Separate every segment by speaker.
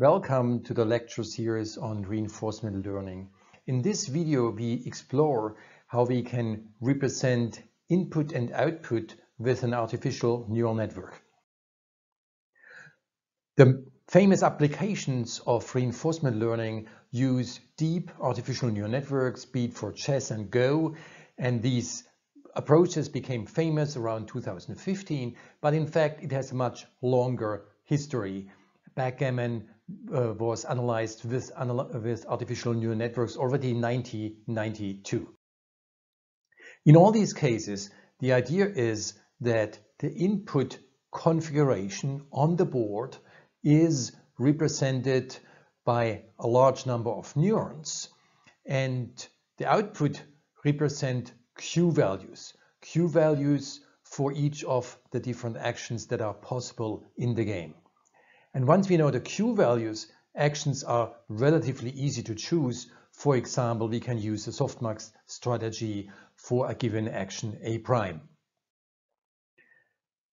Speaker 1: Welcome to the lecture series on reinforcement learning. In this video, we explore how we can represent input and output with an artificial neural network. The famous applications of reinforcement learning use deep artificial neural networks, be it for chess and Go, and these approaches became famous around 2015, but in fact it has a much longer history. Backgammon uh, was analyzed with, anal with artificial neural networks already in 1992. In all these cases, the idea is that the input configuration on the board is represented by a large number of neurons and the output represent Q values, Q values for each of the different actions that are possible in the game. And once we know the Q values, actions are relatively easy to choose. For example, we can use the softmax strategy for a given action A prime.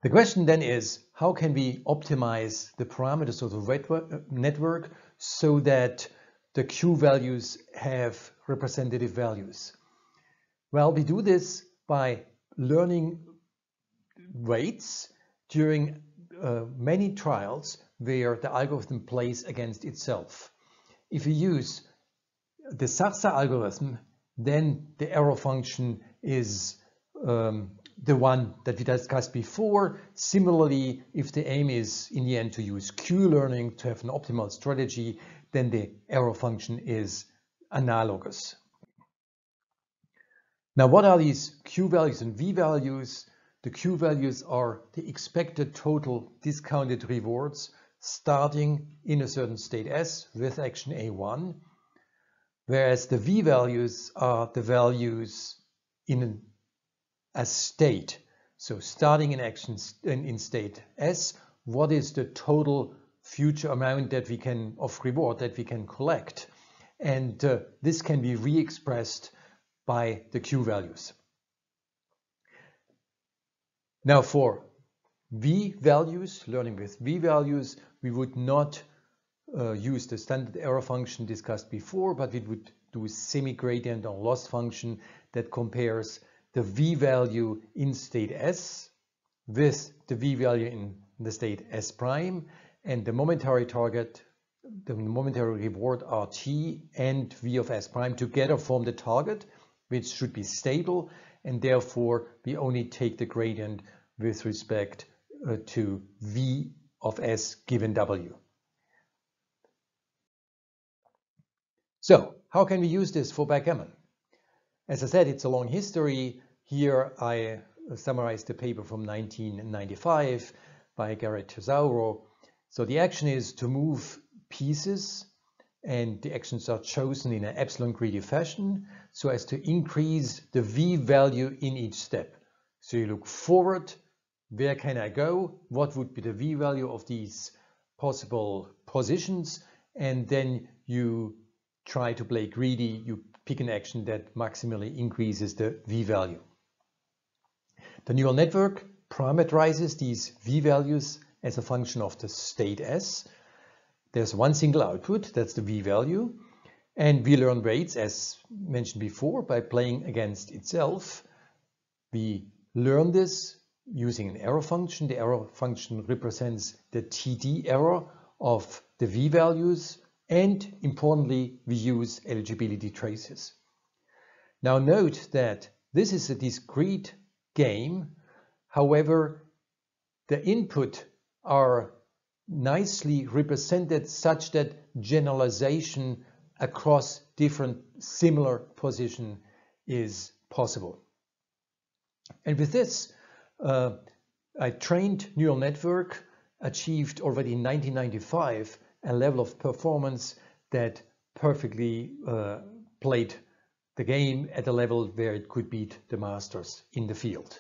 Speaker 1: The question then is, how can we optimize the parameters of the network so that the Q values have representative values? Well, we do this by learning weights during uh, many trials where the algorithm plays against itself. If you use the Sarsa algorithm, then the error function is um, the one that we discussed before. Similarly, if the aim is in the end to use Q-learning to have an optimal strategy, then the error function is analogous. Now, what are these Q values and V values? The Q values are the expected total discounted rewards starting in a certain state S with action A1, whereas the V values are the values in a state. So starting in action in, state S, what is the total future amount that we can of reward that we can collect? And uh, this can be re-expressed by the Q values. Now for V values, learning with V values, we would not uh, use the standard error function discussed before, but we would do a semi-gradient or loss function that compares the V value in state S with the V value in the state S prime and the momentary target, the momentary reward RT and V of S prime together form the target, which should be stable and therefore we only take the gradient with respect uh, to V of S given W. So how can we use this for backgammon? As I said, it's a long history. Here I summarized the paper from 1995 by Gerald Tesauro. So the action is to move pieces and the actions are chosen in an epsilon greedy fashion so as to increase the V value in each step. So you look forward where can I go? What would be the V value of these possible positions? And then you try to play greedy. You pick an action that maximally increases the V value. The neural network parameterizes these V values as a function of the state S. There's one single output, that's the V value. And we learn weights, as mentioned before, by playing against itself. We learn this using an error function. The error function represents the TD error of the V values and importantly we use eligibility traces. Now note that this is a discrete game. However, the input are nicely represented such that generalization across different similar position is possible. And with this, uh, a trained neural network achieved already in 1995 a level of performance that perfectly uh, played the game at a level where it could beat the masters in the field.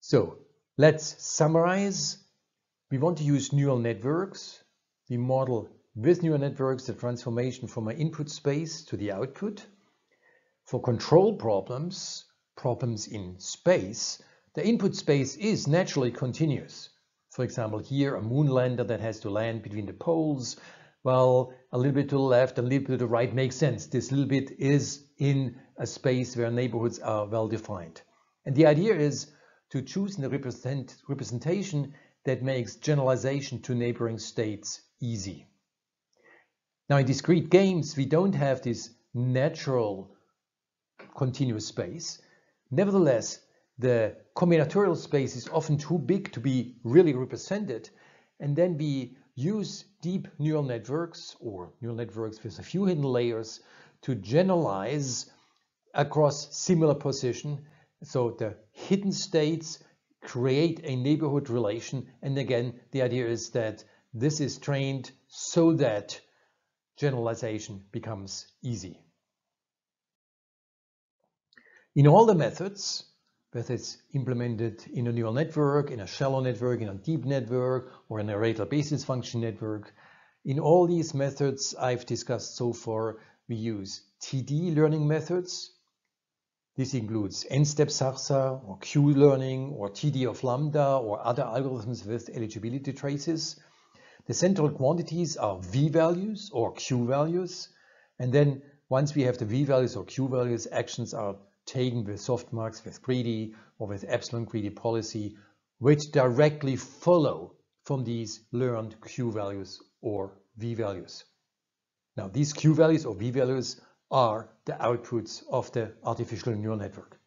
Speaker 1: So let's summarize. We want to use neural networks. We model with neural networks the transformation from an input space to the output. For control problems, problems in space, the input space is naturally continuous. For example, here a moon lander that has to land between the poles. Well, a little bit to the left, a little bit to the right makes sense. This little bit is in a space where neighborhoods are well defined. And the idea is to choose the represent, representation that makes generalization to neighboring states easy. Now in discrete games, we don't have this natural continuous space. Nevertheless, the combinatorial space is often too big to be really represented. And then we use deep neural networks or neural networks with a few hidden layers to generalize across similar position. So the hidden states create a neighborhood relation. And again, the idea is that this is trained so that generalization becomes easy. In all the methods, whether it's implemented in a neural network, in a shallow network, in a deep network, or in a radial basis function network, in all these methods I've discussed so far, we use TD learning methods. This includes n-step SARSA or Q-learning or TD of lambda or other algorithms with eligibility traces. The central quantities are v-values or q-values. And then once we have the v-values or q-values, actions are taken with softmax, with greedy, or with epsilon greedy policy, which directly follow from these learned q-values or v-values. Now, these q-values or v-values are the outputs of the artificial neural network.